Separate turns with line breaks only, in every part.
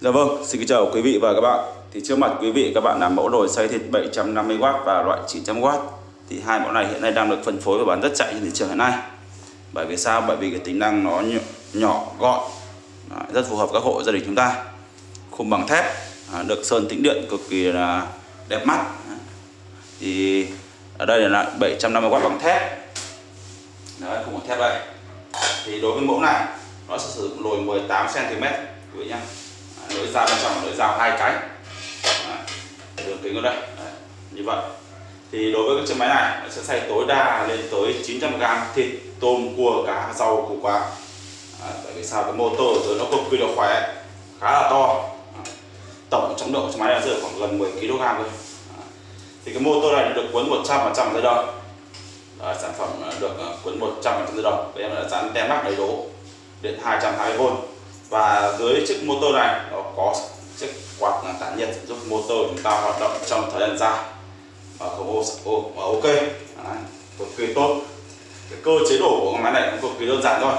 Dạ vâng, xin kính chào quý vị và các bạn. Thì trước mặt quý vị các bạn là mẫu nồi xay thịt 750W và loại 900W. Thì hai mẫu này hiện nay đang được phân phối và bán rất chạy trên thị trường hiện nay. Bởi vì sao? Bởi vì cái tính năng nó nhỏ, nhỏ gọn, à, rất phù hợp các hộ gia đình chúng ta. Khung bằng thép, à, được sơn tĩnh điện cực kỳ là đẹp mắt. Thì ở đây là loại 750W bằng thép. Đấy, khung bằng thép đây. Thì đối với mẫu này nó sẽ sử dụng lồi 18 cm quý vị nhé lưỡi dao bên trong là lưỡi dao hai cánh đường kính ở đây Đấy. như vậy. Thì đối với cái chiếc máy này nó sẽ xay tối đa lên tới 900 g thịt tôm cua cá rau củ quả. À, tại vì sao? Cái motor rồi nó cực kỳ là khỏe khá là to. Tổng trọng lượng của chiếc máy này rơi khoảng gần 10 kg thôi. Thì cái motor này được cuốn 100 trăm dây đồng à, sản phẩm được ờ, cuốn 100 trăm dây đồng em đã dán tem mắc đầy đủ. Điện 220V và dưới chiếc motor này nó có chiếc quạt tản nhiệt giúp motor chúng ta hoạt động trong thời gian dài. Và không ô, ok. Đấy, cực kỳ tốt. Cái cơ chế đổ của con máy này cũng cực kỳ đơn giản thôi.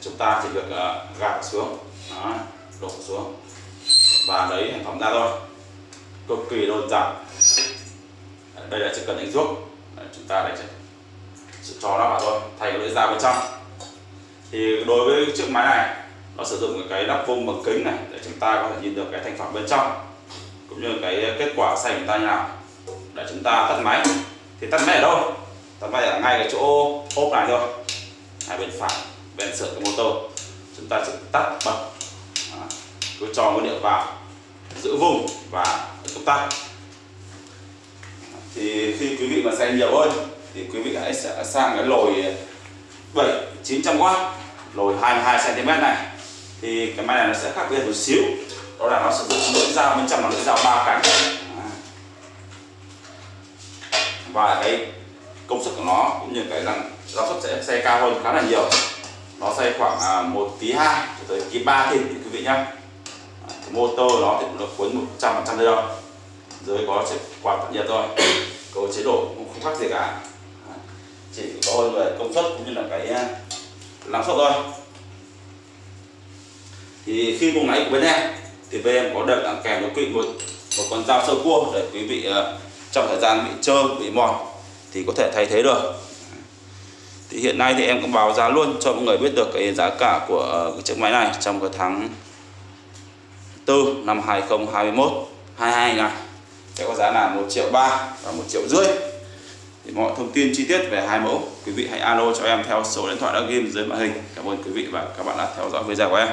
Chúng ta chỉ việc uh, ờ, gạt xuống Đấy, đổ xuống. Và lấy sản phẩm ra thôi. Cực kỳ đơn giản. Đây là chiếc cần đánh ruốc Đấy, chúng ta để cho nó vào thôi. Thay cái lưỡi dao bên trong. Thì đối với chiếc máy này nó sử dụng cái nắp vung bằng kính này để chúng ta có thể nhìn được cái thành phẩm bên trong, cũng như cái kết quả xay của ta như nào. Để chúng ta tắt máy. Thì tắt máy ở đâu? Tắt máy ở ngay cái chỗ ốp này thôi. Hai bên phải, bên sửa cái motor chúng ta chỉ tắt bật. Đó. cứ cho nguyên liệu vào, giữ vùng và công tắc thì khi quý vị mà xay nhiều hơn, thì quý vị hãy sẽ sang cái lồi 7 900W lồi 22 cm này thì cái máy này nó sẽ khác biệt một xíu. Đó là nó sử dụng lưỡi dao bên trong là lưỡi dao ba cánh và cái công suất của nó cũng như cái năng năng suất sẽ xe cao hơn khá là nhiều. Nó xây khoảng à, một tí hai cho tới ký ba thì quý vị nhá. Motor nó thì cũng được cuốn 100 phần trăm dây dưới có chiếc quạt tận nhiệt thôi. Có chế độ cũng không khác gì cả. Chỉ có hơn về công suất cũng như là cái à, năng suất thôi thì khi mua máy của bên em thì bên em có được tặng kèm cho quý vị một một con dao sơ cua để quý vị uh, trong thời gian bị trơ bị mòn thì có thể thay thế được. Thì hiện nay thì em cũng báo giá luôn cho mọi người biết được cái giá cả của ờ, cái chiếc máy này trong cái tháng 4 năm 2021 22 này. Sẽ có giá là 1 triệu 3 và 1 triệu rưỡi. Thì mọi thông tin chi tiết về hai mẫu quý vị hãy alo cho em theo số điện thoại đã ghi dưới màn hình. Cảm ơn quý vị và các bạn đã theo dõi video của em.